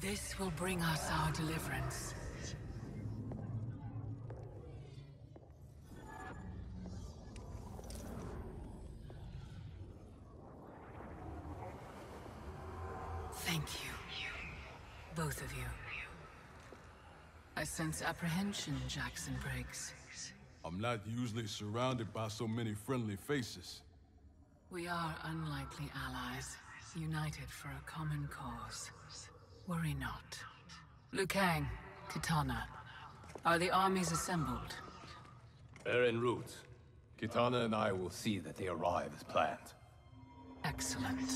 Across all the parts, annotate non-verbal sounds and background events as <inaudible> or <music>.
This will bring us our deliverance. Thank you. Both of you. I sense apprehension, Jackson Briggs. I'm not usually surrounded by so many friendly faces. We are unlikely allies, united for a common cause. Worry not. Liu Kang, Kitana, are the armies assembled? They're en route. Kitana and I will see that they arrive as planned. Excellent.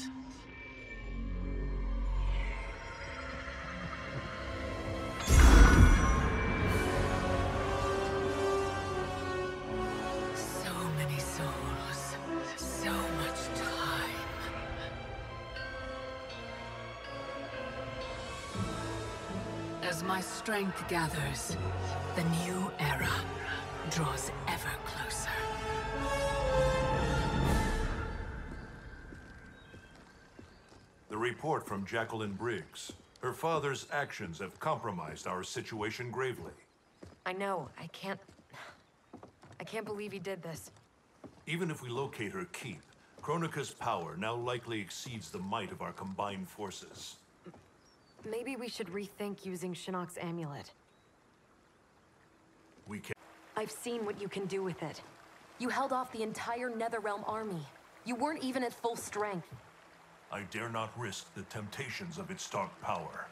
My strength gathers, the new era draws ever closer. The report from Jacqueline Briggs. Her father's actions have compromised our situation gravely. I know. I can't... I can't believe he did this. Even if we locate her keep, Kronika's power now likely exceeds the might of our combined forces. Maybe we should rethink using Shinnok's amulet. We can... I've seen what you can do with it. You held off the entire Netherrealm army. You weren't even at full strength. I dare not risk the temptations of its dark power.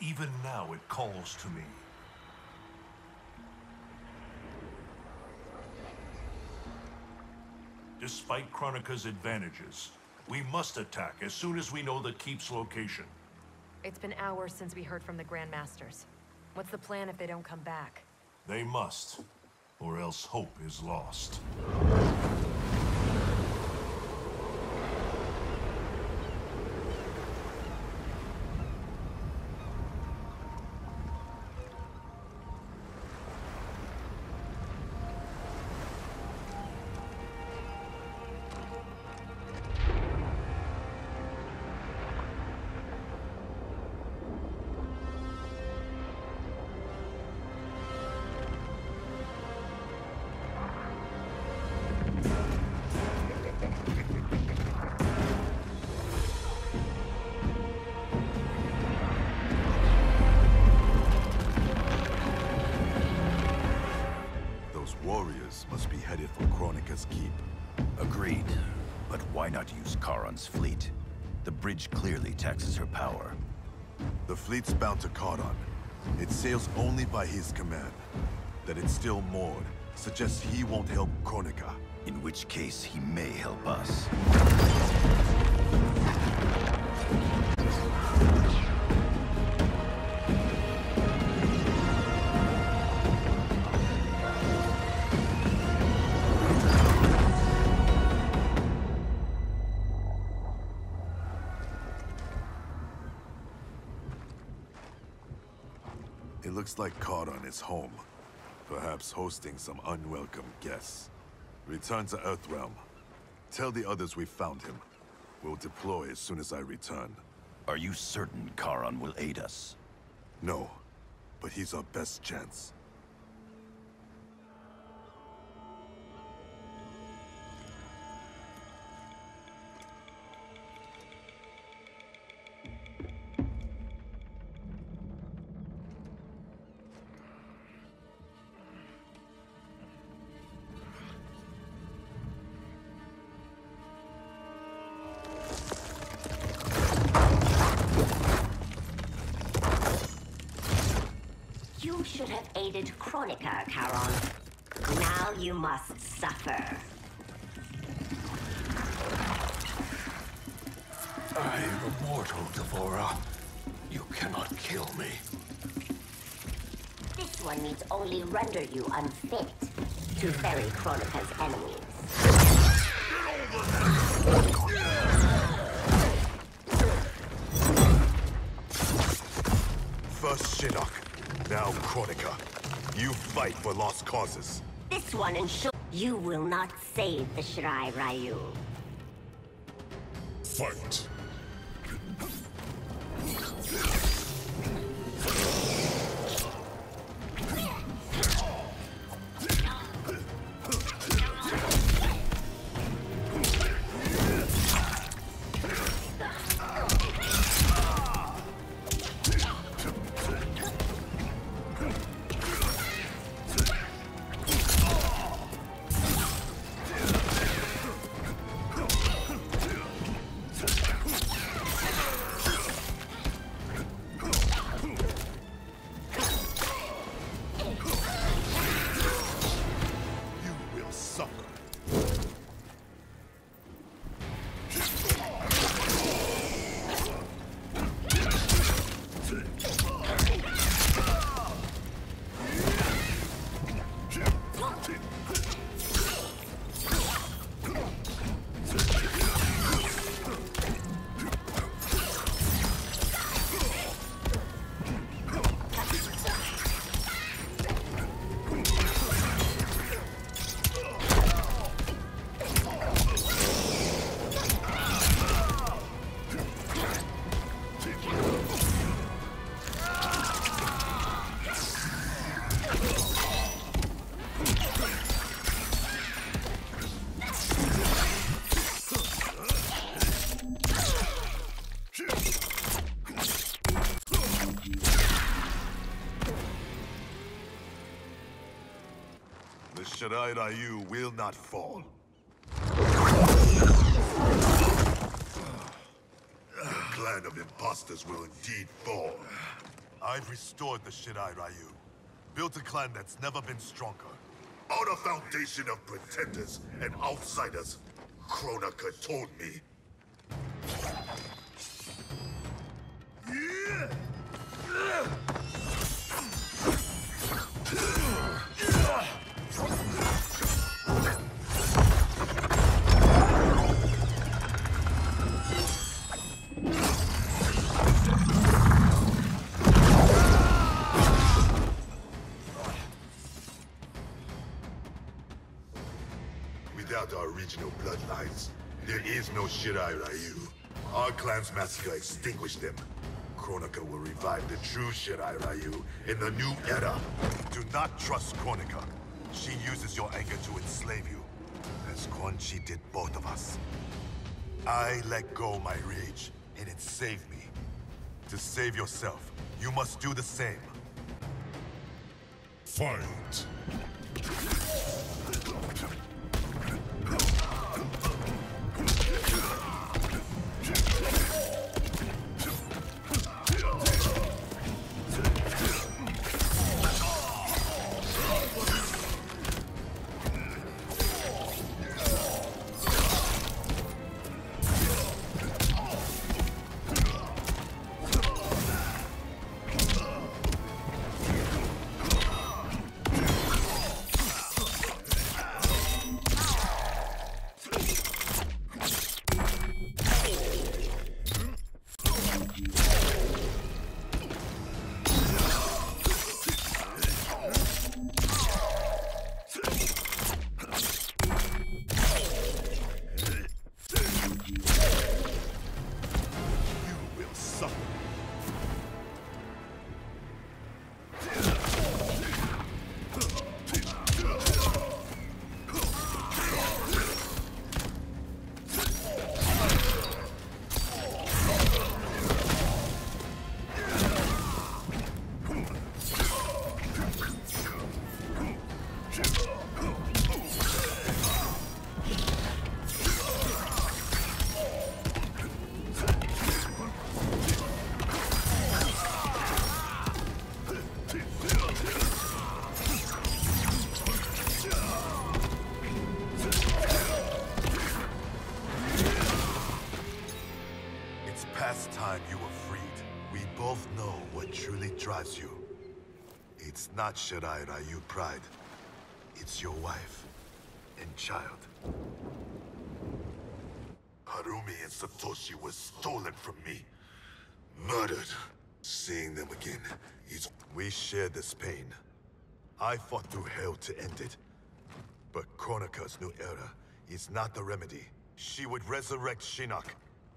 Even now it calls to me. Despite Kronika's advantages, we must attack as soon as we know the keep's location. It's been hours since we heard from the Grandmasters. What's the plan if they don't come back? They must, or else hope is lost. Kronika's keep. Agreed. But why not use Kharon's fleet? The bridge clearly taxes her power. The fleet's bound to Kharon. It sails only by his command. That it's still moored suggests he won't help Kronika. In which case, he may help us. Looks like Kharon is home. Perhaps hosting some unwelcome guests. Return to Earthrealm. Tell the others we found him. We'll deploy as soon as I return. Are you certain Kharon will aid us? No, but he's our best chance. Have Kronika, Kharon. Now you must suffer. I am immortal, D'Vorah. You cannot kill me. This one needs only render you unfit to ferry Kronika's enemies. First Shinnok, now Kronika. You fight for lost causes. This one ensures you will not save the Shirai Ryu. Fight! Shirai Ryu will not fall. The <sighs> clan of imposters will indeed fall. I've restored the Shirai Ryu. Built a clan that's never been stronger. On a foundation of pretenders and outsiders, Kronika told me. Original bloodlines, there is no Shirai Ryu. Our clan's massacre extinguished them. Kronika will revive the true Shirai Ryu in the new era. Do not trust Kronika. She uses your anger to enslave you, as Quan Chi did both of us. I let go my rage, and it saved me. To save yourself, you must do the same. Fight! Not Shirai Ryu pride. It's your wife and child. Harumi and Satoshi were stolen from me. Murdered. Seeing them again is... We share this pain. I fought through hell to end it. But Kronika's new era is not the remedy. She would resurrect Shinnok,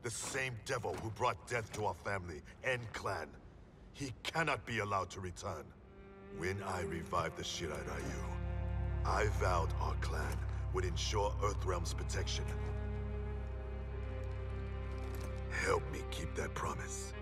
the same devil who brought death to our family and clan. He cannot be allowed to return. When I revived the Shirai Ryu, I vowed our clan would ensure Earthrealm's protection. Help me keep that promise.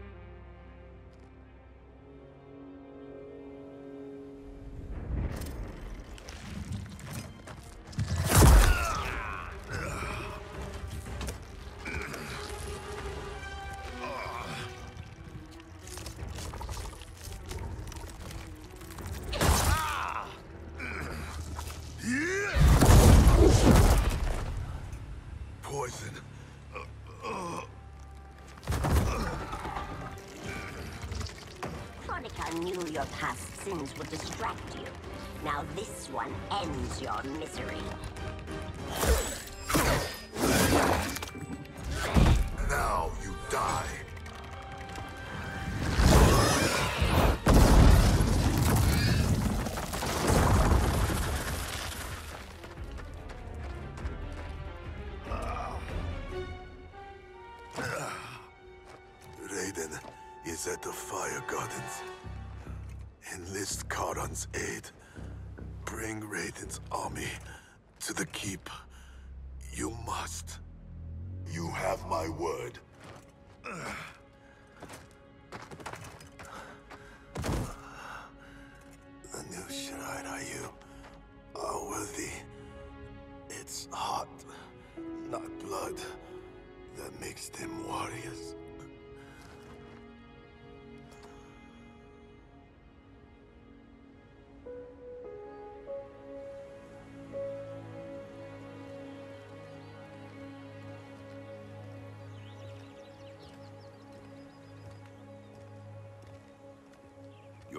Your past sins will distract you. Now this one ends your misery. You have my word.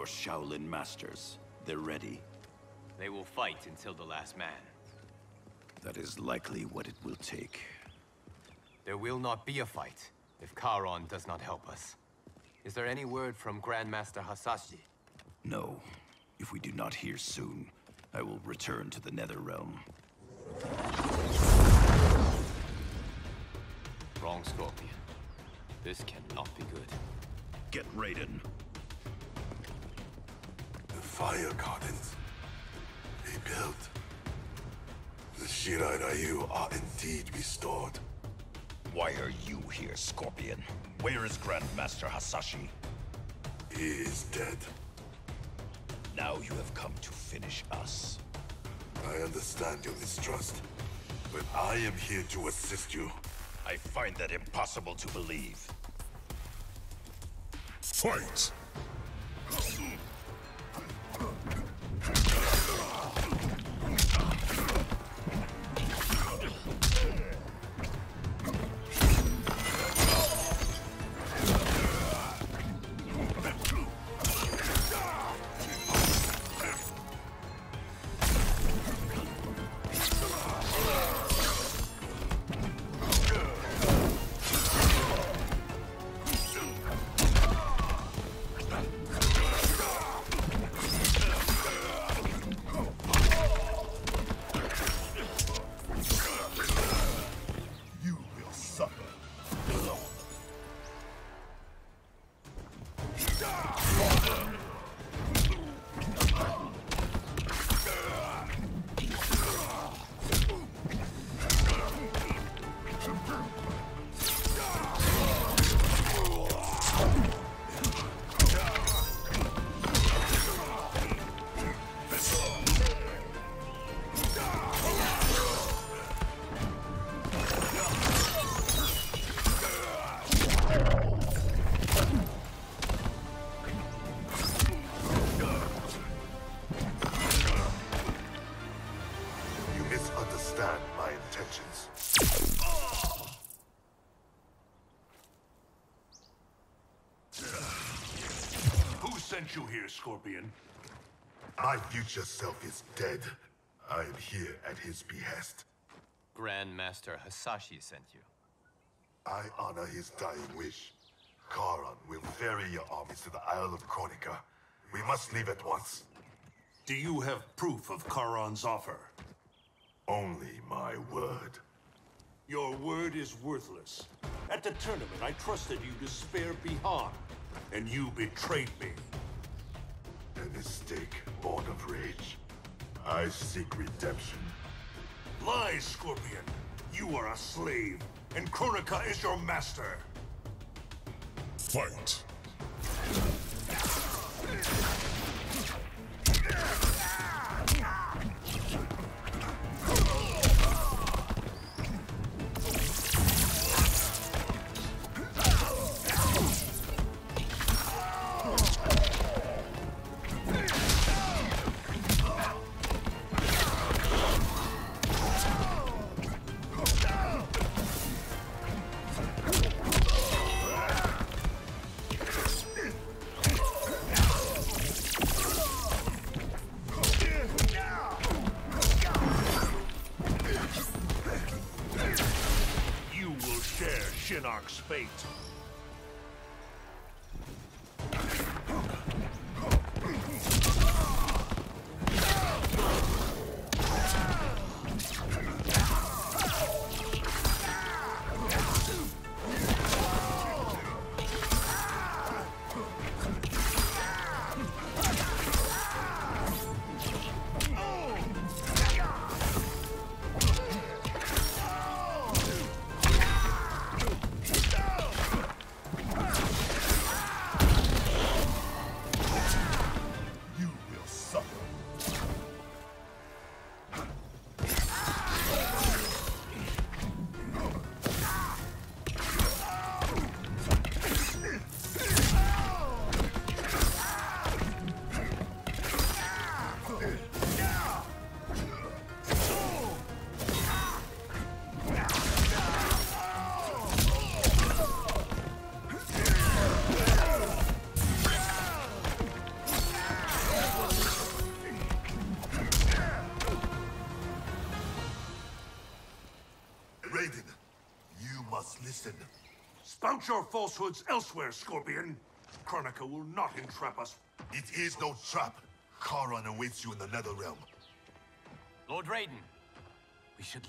Your Shaolin masters, they're ready. They will fight until the last man. That is likely what it will take. There will not be a fight if Kharon does not help us. Is there any word from Grandmaster Hasashi? No. If we do not hear soon, I will return to the Netherrealm. Wrong Scorpion. This cannot be good. Get Raiden. The fire gardens. Rebuilt. The Shirai Ryu are indeed restored. Why are you here, Scorpion? Where is Grandmaster Hasashi? He is dead. Now you have come to finish us. I understand your mistrust, but I am here to assist you. I find that impossible to believe. Fight! Here, Scorpion? My future self is dead. I am here at his behest. Grandmaster Hasashi sent you. I honor his dying wish. Kharon will ferry your armies to the Isle of Kronika. We must leave at once. Do you have proof of Kharon's offer? Only my word. Your word is worthless. At the tournament, I trusted you to spare Bihan, and you betrayed me. Mistake born of rage. I seek redemption. Lies, Scorpion! You are a slave, and Kronika is your master! Fight! Share fate. Your falsehoods elsewhere, Scorpion. Kronika will not entrap us. It is no trap. Kharon awaits you in the Netherrealm. Lord Raiden, we should...